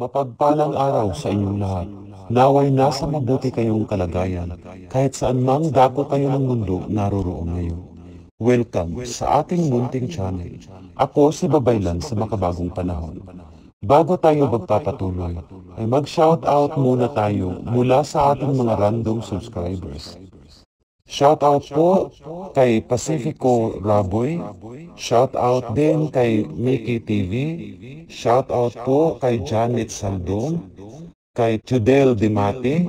Mapagpalang araw sa inyong lahat. Naway nasa mabuti kayong kalagayan, kahit saan mang dako kayo ng mundo naroroon ngayon. Welcome sa ating munting channel. Ako si Babaylan sa makabagong panahon. Bago tayo magpapatuloy, ay mag-shout out muna tayo mula sa ating mga random subscribers. Shout out po kay Pacifico Raboy. Shout out din kay Mickey TV. Shout out po kay Janet Saldon. Kay Tudel Dimati.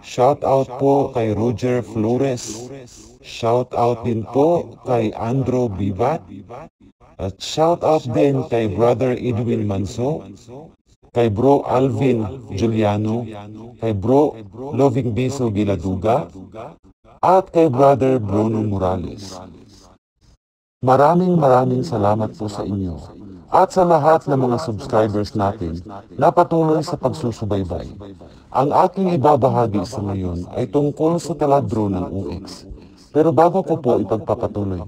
Shout out po kay Roger Flores. Shout out din po kay Andro Bibat. At shout out din kay Brother Edwin Manso. Kay Bro Alvin Juliano. Kay Bro Loving Biso Giladuga at kay Brother Bruno Morales. Maraming maraming salamat po sa inyo at sa lahat ng mga subscribers natin na patuloy sa pagsusubaybay. Ang aking ibabahagi sa ngayon ay tungkol sa taladro ng UX. Pero bago ko po ipagpapatuloy,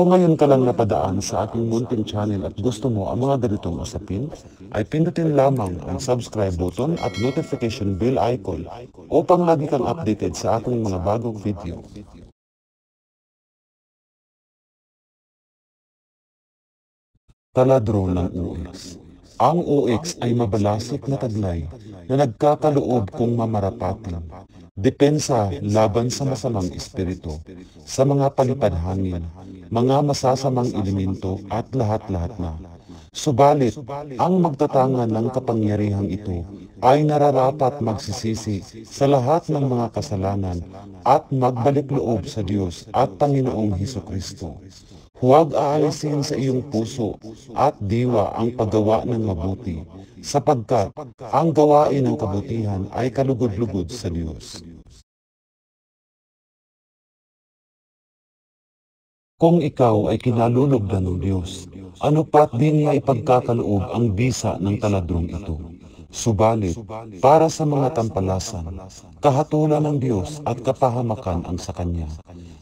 kung ngayon ka lang napadaan sa aking munting channel at gusto mo ang mga ganitong usapin, ay pindutin lamang ang subscribe button at notification bell icon upang lagi kang updated sa aking mga bagong video. Taladro ng UX Ang UX ay mabalasik na taglay na nagkakaloob kung mamarapatin depensa laban sa masamang espiritu, sa mga palipad hangin, mga masasamang elemento at lahat-lahat na. Subalit, ang magtatanga ng kapangyarihang ito ay nararapat magsisisi sa lahat ng mga kasalanan at magbalik loob sa Diyos at Panginoong Heso Kristo. Huwag aalisin sa iyong puso at diwa ang paggawa ng mabuti, sapagkat ang gawain ng kabutihan ay kalugod-lugod sa Diyos. Kung ikaw ay kinalulugdan ng Diyos, ano pat din niya ipagkakaloob ang bisa ng taladrong ito. Subalit, para sa mga tampalasan, kahatulan ng Diyos at kapahamakan ang sa Kanya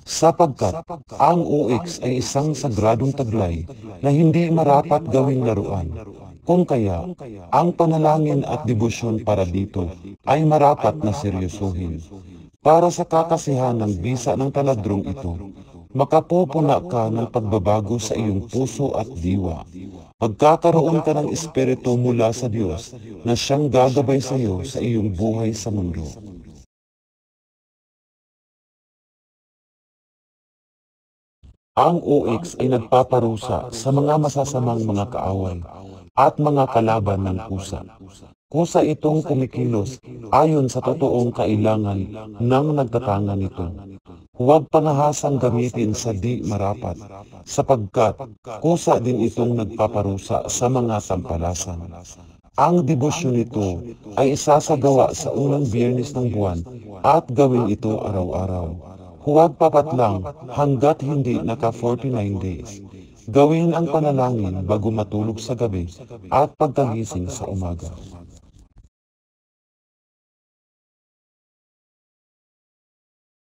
sapagkat ang UX ay isang sagradong taglay na hindi marapat gawing laruan. Kung kaya, ang panalangin at debosyon para dito ay marapat na seryosuhin. Para sa kakasihan ng bisa ng taladrong ito, makapupuna ka ng pagbabago sa iyong puso at diwa. Magkakaroon ka ng espiritu mula sa Diyos na siyang gagabay sa iyo sa iyong buhay sa mundo. Ang OX ay nagpaparusa sa mga masasamang mga kaaway at mga kalaban ng kusa. Kusa itong kumikilos ayon sa totoong kailangan ng nagtatanga nito. Huwag pangahasang gamitin sa di marapat, sapagkat kusa din itong nagpaparusa sa mga sampalasan. Ang debosyon nito ay isasagawa sa unang biyernes ng buwan at gawin ito araw-araw. Huwag papat lang hanggat hindi naka 49 days. Gawin ang panalangin bago matulog sa gabi at pagkagising sa umaga.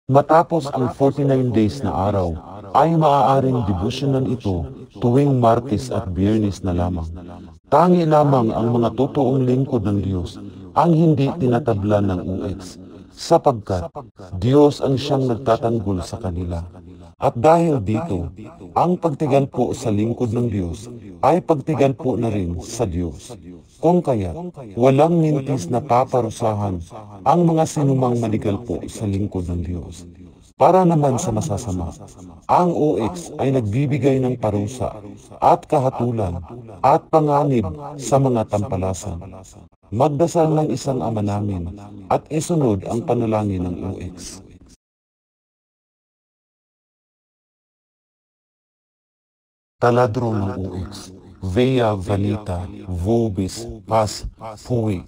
Matapos ang 49 days na araw, ay maaaring debosyonan ito tuwing Martes at Biyernes na lamang. Tangi lamang ang mga totoong lingkod ng Diyos ang hindi tinatabla ng UX sapagkat Diyos ang siyang nagtatanggol sa kanila. At dahil dito, ang pagtigal po sa lingkod ng Diyos ay pagtigal po na rin sa Diyos. Kung kaya, walang mintis na paparusahan ang mga sinumang maligal po sa lingkod ng Diyos. Para naman sa masasama, ang OX ay nagbibigay ng parusa at kahatulan at panganib sa mga tampalasan. Magdasal ng isang ama namin at isunod ang panalangin ng UX. Taladro ng UX. Vea Vanita, Vobis, Pas, Puwi,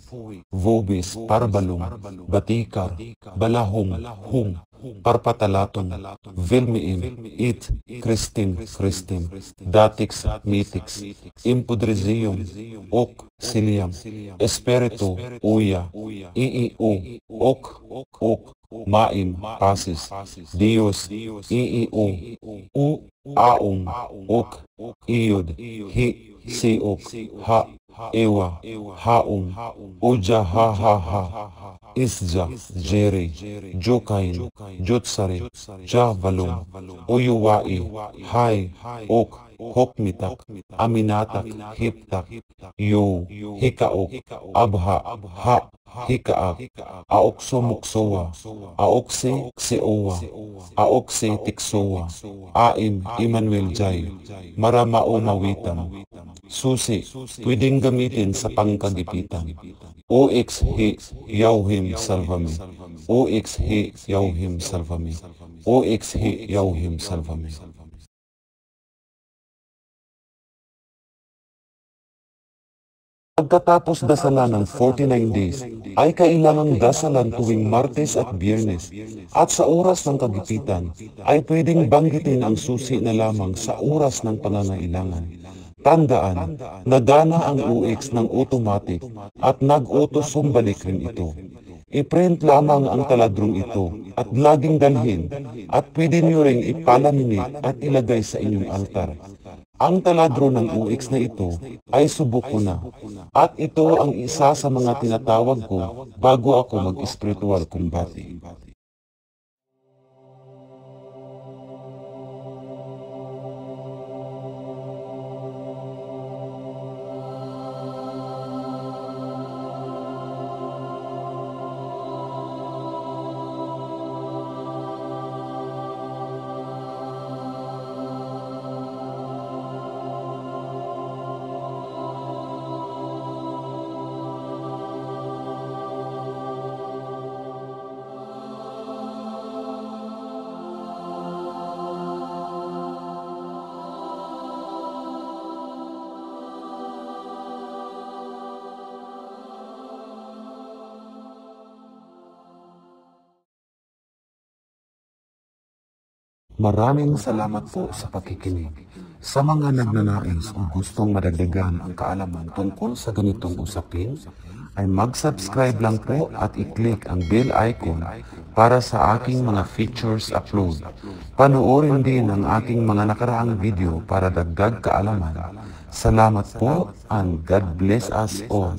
Vobis, Parbalong, Batikar, Balahong, Hung, Parpatalaton, Vilmiim, It, Christin, Christin, Datix, Mitix, Impudrezium, Ok, Siliam, Espiritu, Uya, Iiu, Ok, Ok, Maim, Pasis, Dios, Iiu, U, Aum, Ok, Iod, Hi, siok, ha, ewa, haong, um, uja ha ha ha, isja, jere, jokain, jotsare, javalong, uyuwai, hai, ok, hokmitak, aminatak, hiptak, yo, hikaok, abha, ha, hikaak, aokso muksowa, aokse kseowa, aokse tiksowa, aim Emmanuel Jai, maramao mawitan, susi, pwedeng gamitin sa pangkagipitan. OX he yauhim salvami. OX he yauhim salvami. OX he yauhim salvami. Pagkatapos dasalan ng 49 days, ay kailangang dasalan tuwing Martes at Biyernes. At sa oras ng kagipitan, ay pwedeng banggitin ang susi na lamang sa oras ng pangangailangan. Tandaan, nagana ang UX ng automatic at nag-auto sumbalik rin ito. I-print lamang ang taladrong ito at laging dalhin at pwede nyo ring ipalaminate at ilagay sa inyong altar. Ang taladro ng UX na ito ay subok ko na at ito ang isa sa mga tinatawag ko bago ako mag-spiritual kumbati. Maraming salamat po sa pakikinig. Sa mga nagnanais o gustong madagdagan ang kaalaman tungkol sa ganitong usapin, ay mag-subscribe lang po at i-click ang bell icon para sa aking mga features upload. Panoorin din ang aking mga nakaraang video para dagdag kaalaman. Salamat po and God bless us all.